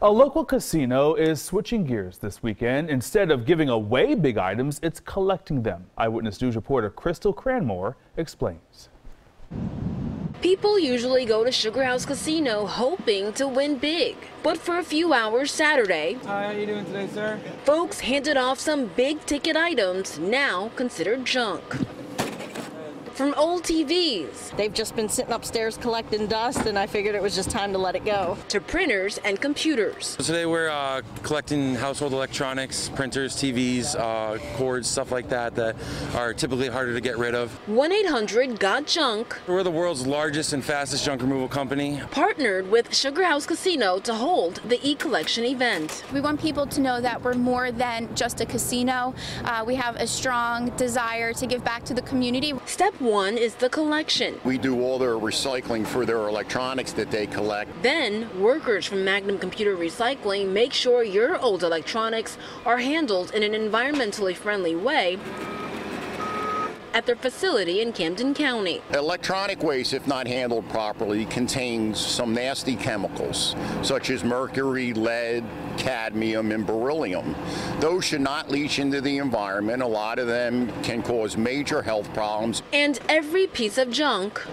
A local casino is switching gears this weekend. Instead of giving away big items, it's collecting them. Eyewitness News reporter Crystal Cranmore explains. People usually go to SugarHouse Casino hoping to win big. But for a few hours Saturday, Hi, how you doing today, sir? folks handed off some big ticket items now considered junk. From old TVs They've just been sitting upstairs collecting dust, and I figured it was just time to let it go. to printers and computers. Today we're uh, collecting household electronics, printers, TVs, uh, cords, stuff like that that are typically harder to get rid of. 1 800 Got Junk We're the world's largest and fastest junk removal company. partnered with SugarHouse Casino to hold the e collection event. We want people to know that we're more than just a casino. Uh, we have a strong desire to give back to the community. Step one is the collection. We do all their recycling for their electronics that they collect. Then, workers from Magnum Computer Recycling make sure your old electronics are handled in an environmentally friendly way at their facility in Camden County. Electronic waste, if not handled properly, contains some nasty chemicals such as mercury, lead, cadmium, and beryllium. Those should not leach into the environment. A lot of them can cause major health problems. And every piece of junk,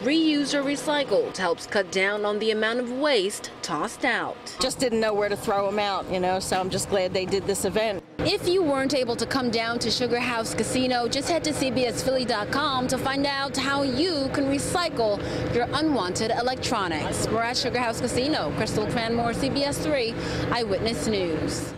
reused or recycled, helps cut down on the amount of waste tossed out. Just didn't know where to throw them out, you know, so I'm just glad they did this event. If you weren't able to come down to SugarHouse Casino, just head to CBSPhilly.com to find out how you can recycle your unwanted electronics. We're at SugarHouse Casino. Crystal Cranmore, CBS 3 Eyewitness News.